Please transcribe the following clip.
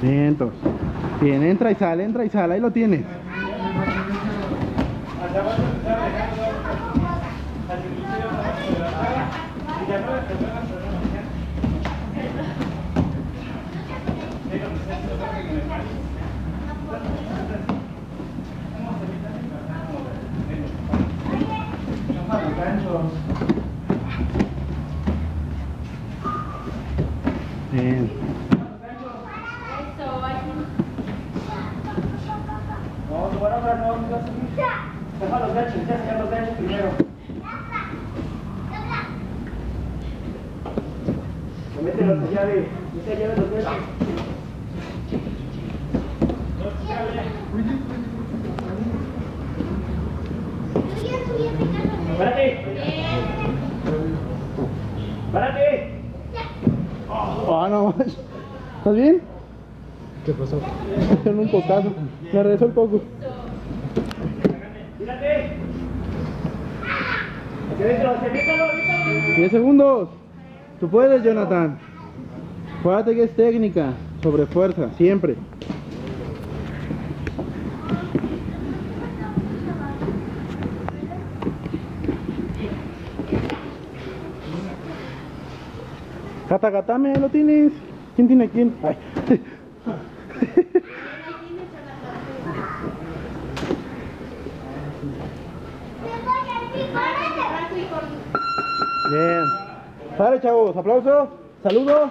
Vientos. Bien, entra y sale, entra y sale, ahí lo tienes. No, tu buena hora no, no a. Deja los ganchos, ya sacar los ganchos primero. Mételos allá de, mete allá de los ganchos. ¡Párate! ¡Párate! Ah, no. ¿Estás bien? ¿Qué pasó? En un potazo. Me regresó el poco. ¡Tírate! Hacia adentro, hacia adentro, ahorita. 10 segundos. Tú puedes, Jonathan. Acuérdate que es técnica, sobre fuerza, siempre. Catagatame, lo tienes. ¿Quién tiene quién? Ay. Bien. Sale, chavos. Aplauso. Saludo.